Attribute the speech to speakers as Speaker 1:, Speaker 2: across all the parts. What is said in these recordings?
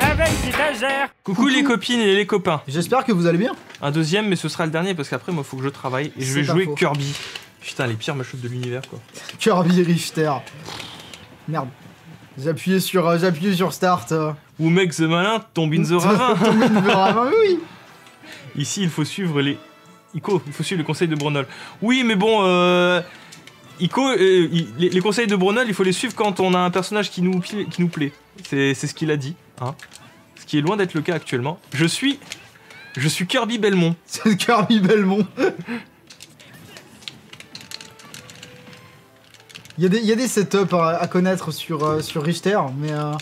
Speaker 1: Avec étagère.
Speaker 2: Coucou les copines et les copains.
Speaker 3: J'espère que vous allez bien.
Speaker 2: Un deuxième, mais ce sera le dernier parce qu'après, moi, faut que je travaille et je vais jouer
Speaker 3: faux.
Speaker 2: Kirby. Putain, les pires machos de l'univers, quoi.
Speaker 3: Kirby Richter. Merde. J'ai appuyé sur, euh, sur Start. euh.
Speaker 2: Ou mec, the malin, tombe in the ravin.
Speaker 3: Oui.
Speaker 2: Ici, il faut suivre les. Ico, il faut suivre les conseils de Brunel. Oui, mais bon, euh. Ico, euh, il- les, les conseils de Brunel, il faut les suivre quand on a un personnage qui nous, qui nous plaît. C'est c'est ce qu'il a dit, hein. Ce qui est loin d'être le cas actuellement. Je suis. Je suis Kirby Belmont.
Speaker 3: C'est Kirby Belmont. Il y, a des- il y a des setups à, à connaître sur, euh, sur Richter, mais euh,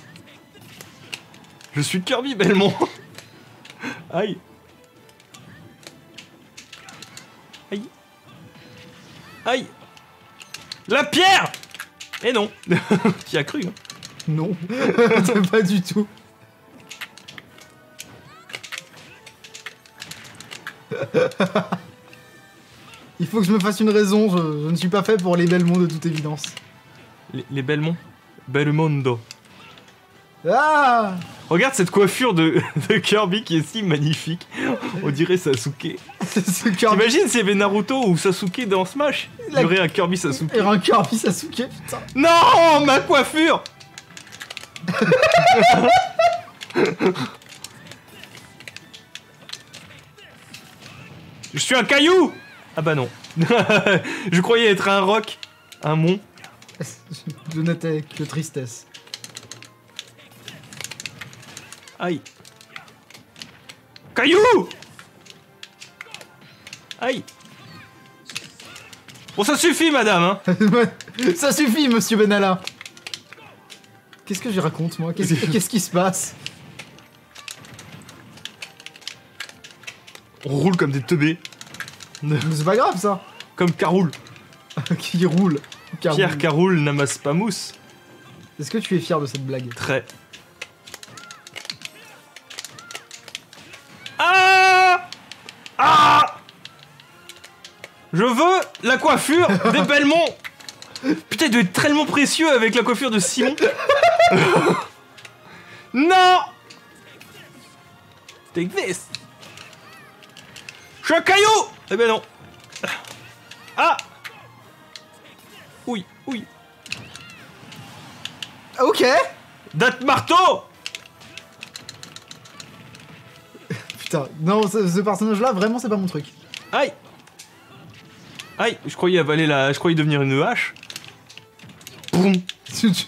Speaker 2: Je suis Kirby Belmont. Aïe. Aïe. Aïe. La pierre Et non. Qui a cru hein?
Speaker 3: non. pas du tout. Il faut que je me fasse une raison, je, je ne suis pas fait pour les Belmont de toute évidence.
Speaker 2: les, les Belmont. Belmondo.
Speaker 3: Ah
Speaker 2: Regarde cette coiffure de, de Kirby qui est si magnifique. On dirait Sasuke. T'imagines s'il y avait Naruto ou Sasuke dans Smash? Il y aurait un Kirby Sasuke.
Speaker 3: Et un Kirby Sasuke, putain.
Speaker 2: Non Ma coiffure Je suis un caillou Ah bah non. Je croyais être un roc. Un mont.
Speaker 3: Je n'étais que tristesse.
Speaker 2: Aïe. Caillou Aïe. Bon ça suffit madame hein
Speaker 3: Ça suffit, monsieur Benalla. Qu'est-ce que je raconte, moi? Qu'est-ce qui se passe?
Speaker 2: On roule comme des teubés.
Speaker 3: C'est pas grave, ça.
Speaker 2: Comme Caroul.
Speaker 3: qui roule?
Speaker 2: Pierre. Caroul n'amasse pas mousse.
Speaker 3: Est-ce que tu es fier de cette blague?
Speaker 2: Très. Je veux la coiffure des Belmont Putain, il doit être tellement précieux avec la coiffure de Simon. non Take this Je suis un caillou Eh ben non. Ah Oui, oui.
Speaker 3: Ok
Speaker 2: Date marteau
Speaker 3: Putain, non, ce, ce personnage-là, vraiment, c'est pas mon truc.
Speaker 2: Aïe Aïe Je croyais avaler la... Je croyais devenir une hache. Boum
Speaker 3: Tu, tu-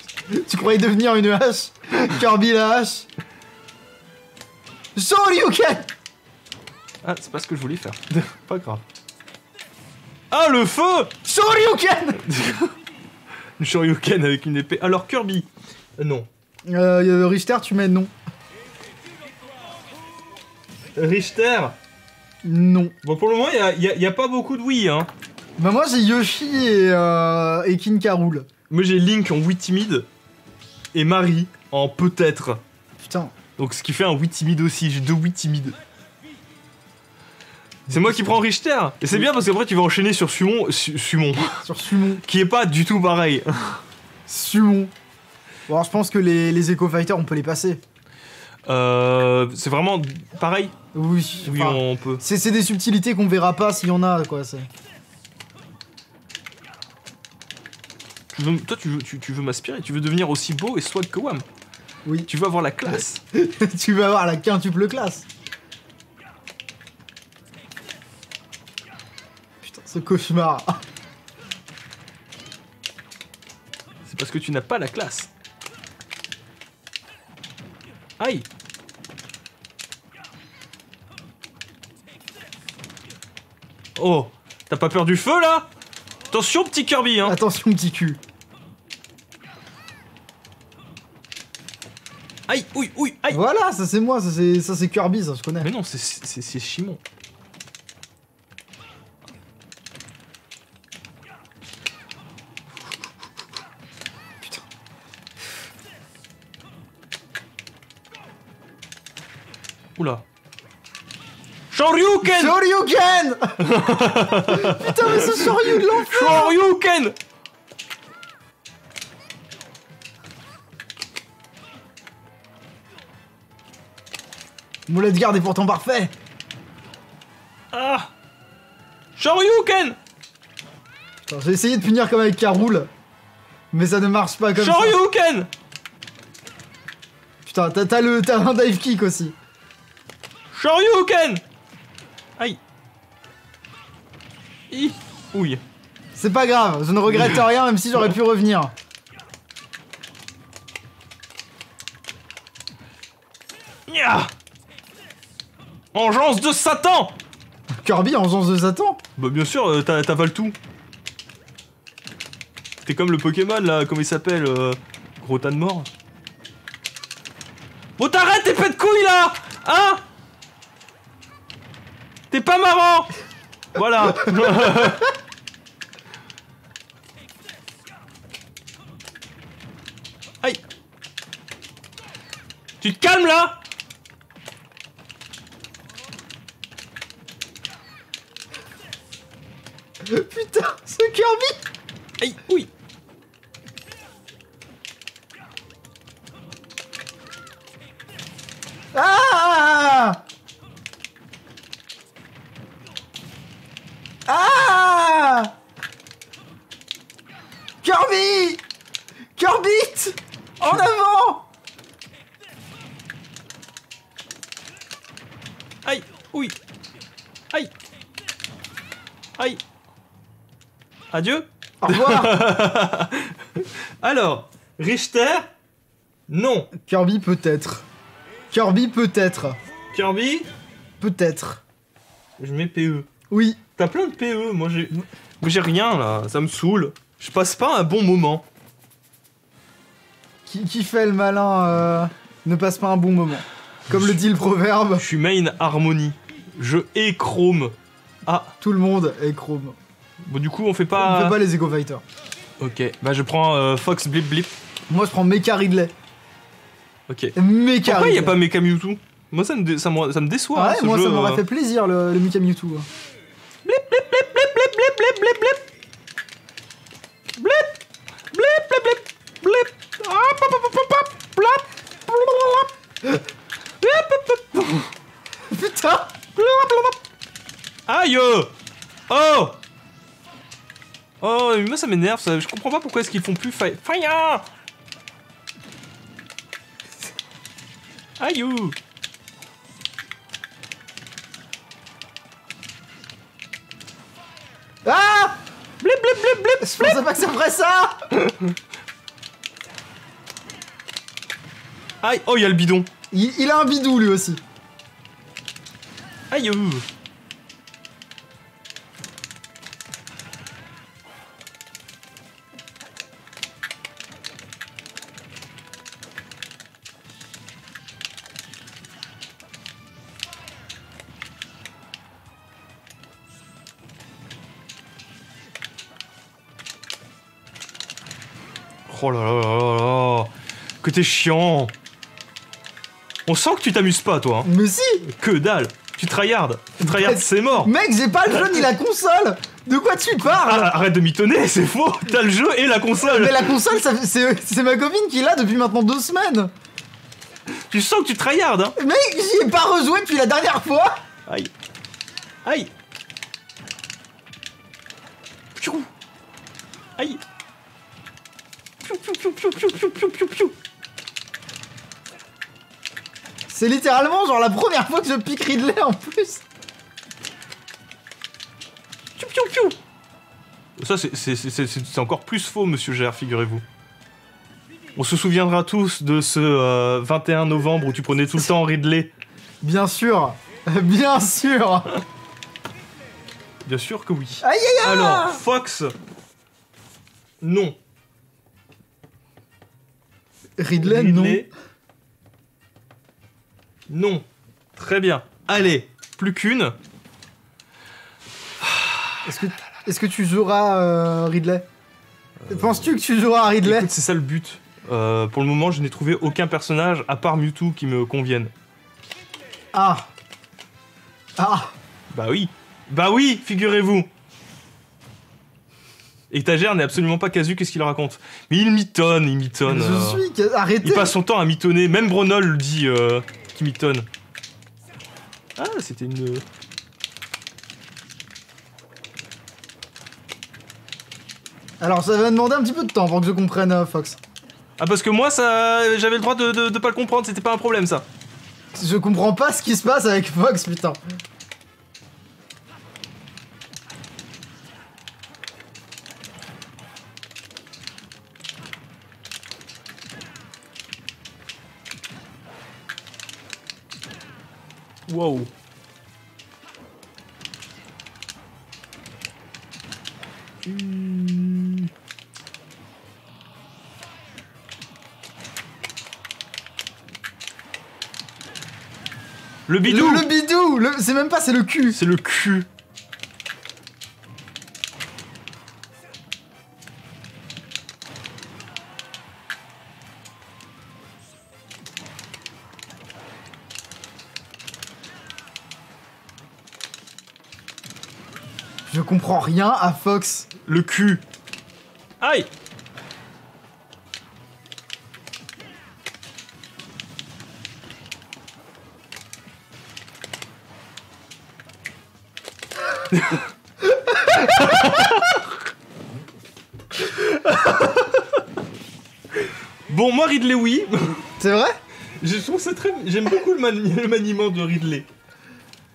Speaker 3: tu croyais devenir une hache Kirby la hache Shoryuken
Speaker 2: Ah, c'est pas ce que je voulais faire. pas grave. Ah, le feu
Speaker 3: Shoryuken
Speaker 2: Le Shoryuken avec une épée. Alors, Kirby Euh, Non.
Speaker 3: euh, Richter, tu mets non.
Speaker 2: Richter?
Speaker 3: Non.
Speaker 2: Bon, pour le moment, il y a, y a- y a pas beaucoup de oui, hein.
Speaker 3: Bah moi j'ai Yoshi et, euh, et King Karul.
Speaker 2: Moi, j'ai Link en oui timide. Et Marie en peut-être.
Speaker 3: Putain.
Speaker 2: Donc, ce qui fait un oui timide aussi. J'ai deux oui timides. C'est moi qui prends Richter. Et c'est bien parce qu'après, tu vas enchaîner sur Sumon. Su- Sumon.
Speaker 3: Sur Summon.
Speaker 2: qui est pas du tout pareil.
Speaker 3: Summon. Bon alors je pense que les, les Echo Fighters on peut les passer.
Speaker 2: Euh, c'est vraiment pareil?
Speaker 3: Oui.
Speaker 2: Oui,
Speaker 3: enfin,
Speaker 2: on peut.
Speaker 3: C'est c'est des subtilités qu'on verra pas s'il y en a quoi. c'est-
Speaker 2: Tu veux- toi, tu veux, tu, tu veux m'aspirer, tu veux devenir aussi beau et swag que Wam.
Speaker 3: Oui.
Speaker 2: Tu veux avoir la classe.
Speaker 3: tu vas avoir la quintuple classe. Putain ce cauchemar.
Speaker 2: C'est parce que tu n'as pas la classe. Aïe Oh T'as pas peur du feu là? Attention petit Kirby hein
Speaker 3: Attention petit cul.
Speaker 2: Aïe Oui, oui, aïe
Speaker 3: Voilà, ça c'est moi, ça c'est ça c'est Kirby, ça je connais.
Speaker 2: Mais non, c'est- c'est c'est Chimon.
Speaker 3: Putain.
Speaker 2: Oula. Shoryuken
Speaker 3: Shoryuken Putain mais ce Shoryu de l'enfer
Speaker 2: Shoryuken
Speaker 3: Mon let's garde est pourtant parfait.
Speaker 2: Ah Shoryuken
Speaker 3: J'ai essayé de punir comme avec Caroul. Mais ça ne marche pas comme ça.
Speaker 2: Shoryuken
Speaker 3: Putain, t'as t'as le, t'as un dive kick aussi.
Speaker 2: Shoryuken Aïe Hi Ouille.
Speaker 3: C'est pas grave, je ne regrette rien même si j'aurais pu revenir.
Speaker 2: Nya Engeance de Satan.
Speaker 3: Kirby en de Satan
Speaker 2: Bah bien sûr, euh, t'as- t'avales tout. T'es comme le Pokémon là, comment il s'appelle euh, Gros tas de mort. Bon t'arrêtes tes pets de couilles là Hein? T'es pas marrant. Voilà. Aïe. Tu te calmes là?
Speaker 3: Putain, ce Kirby
Speaker 2: Aïe Oui.
Speaker 3: Ah Ah Kirby Kirby En avant.
Speaker 2: Aïe Oui. Aïe. Aïe Adieu
Speaker 3: Au revoir
Speaker 2: Alors, Richter Non.
Speaker 3: Kirby peut-être. Kirby peut-être.
Speaker 2: Kirby
Speaker 3: Peut-être.
Speaker 2: Je mets PE.
Speaker 3: Oui.
Speaker 2: T'as plein de PE, moi j'ai... Moi j'ai rien là, ça me saoule. Je passe pas un bon moment.
Speaker 3: Qui, qui fait le malin euh, ne passe pas un bon moment. Comme le dit le proverbe,
Speaker 2: Je suis main harmonie. Je hais Chrome. Ah,
Speaker 3: tout le monde est chrome.
Speaker 2: Bon du coup on fait
Speaker 3: On
Speaker 2: pas...
Speaker 3: ne fait pas les Echo Fighters.
Speaker 2: Ok, bah je prends euh, Fox Blip Blip.
Speaker 3: Moi je prends Mecha Ridley.
Speaker 2: Ok.
Speaker 3: Mecha
Speaker 2: Pourquoi il y a pas Mecha Mewtwo Moi ça me, dé- ça me, ça me déçoit.
Speaker 3: Ouais,
Speaker 2: hein, ce
Speaker 3: moi
Speaker 2: jeu,
Speaker 3: ça m'aurait
Speaker 2: euh.
Speaker 3: fait plaisir le, le Mecha Mewtwo.
Speaker 2: Blip blip blip blip blip blip blip blip blip blip blip blip blip blip ah pop pop pop pop blap blap blap
Speaker 3: Putain
Speaker 2: aïe oh oh mais moi ça m'énerve ça. Je comprends pas pourquoi est-ce qu'ils font plus fi- fire aïe
Speaker 3: Ah
Speaker 2: blip blip blip blip
Speaker 3: Je pensais pas que ça ferait ça.
Speaker 2: Aïe oh il y a le bidon.
Speaker 3: Il, il a un bidou lui aussi.
Speaker 2: aïe Oh là là là là là. Que t'es chiant. On sent que tu t'amuses pas toi hein.
Speaker 3: Mais si.
Speaker 2: Que dalle. Tu tryhard Tu c'est mort.
Speaker 3: Mec, j'ai pas le jeu ni la console. De quoi tu parles?
Speaker 2: Ah, Arrête de mitonner, c'est faux. T'as le jeu et la console.
Speaker 3: Mais la console, c'est c'est ma copine qui l'a depuis maintenant deux semaines.
Speaker 2: Tu sens que tu tryhard hein.
Speaker 3: Mec, j'y ai pas rejoué depuis la dernière fois.
Speaker 2: Aïe. Aïe. Piou Aïe
Speaker 3: C'est littéralement genre la première fois que je pique Ridley en plus
Speaker 2: Piou, piou, piou. Ça, c'est- encore plus faux, monsieur Gère, figurez-vous. On se souviendra tous de ce euh, 21 novembre où tu prenais tout le temps Ridley.
Speaker 3: Bien sûr Bien sûr
Speaker 2: Bien sûr que oui.
Speaker 3: Aïe aïe aïe
Speaker 2: Alors, Fox. Non.
Speaker 3: Ridley, non.
Speaker 2: Ridley. Non. Très bien. Allez, plus qu'une.
Speaker 3: Est-ce que, tu joueras euh, Ridley? Penses-tu que tu joueras à Ridley?
Speaker 2: c'est ça le but. Euh, pour le moment, je n'ai trouvé aucun personnage à part Mewtwo qui me convienne.
Speaker 3: Ah Ah
Speaker 2: Bah oui. Bah oui, figurez-vous. Étagère n'est absolument pas casu, qu'est-ce qu'il raconte Mais il mitonne, il mitonne.
Speaker 3: Je
Speaker 2: euh.
Speaker 3: suis... Arrêtez
Speaker 2: Il passe son temps à mitonner, même Bronol le dit euh, qu'il mitonne. Ah, c'était une.
Speaker 3: Alors ça va demander un petit peu de temps pour que je comprenne euh, Fox.
Speaker 2: Ah, parce que moi, ça, j'avais le droit de, de, de pas le comprendre, c'était pas un problème ça.
Speaker 3: Je comprends pas ce qui se passe avec Fox, putain.
Speaker 2: Wow. Le bidou
Speaker 3: Le, le bidou le- C'est même pas, c'est le cul
Speaker 2: C'est le cul.
Speaker 3: Je comprends rien à Fox.
Speaker 2: Le cul. Aïe Bon, moi Ridley, oui.
Speaker 3: C'est vrai?
Speaker 2: Je trouve ça très. J'aime beaucoup le, mani- le maniement de Ridley.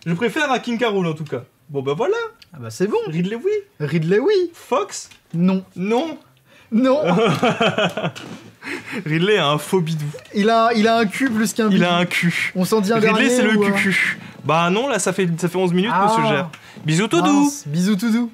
Speaker 2: Je préfère à King Carol en tout cas. Bon bah voilà,
Speaker 3: Ah bah c'est bon.
Speaker 2: Ridley oui.
Speaker 3: Ridley, oui.
Speaker 2: Fox
Speaker 3: Non.
Speaker 2: Non.
Speaker 3: Non.
Speaker 2: Ridley a un faux bidou.
Speaker 3: il, a, il a un cul plus qu'un bidou.
Speaker 2: Il a un cul.
Speaker 3: On s'en dit un
Speaker 2: Ridley c'est le
Speaker 3: euh,
Speaker 2: cucu. Bah non là ça fait, ça fait 11 minutes
Speaker 3: Ah.
Speaker 2: monsieur gère. Bisous tout doux.
Speaker 3: Bisous tout doux.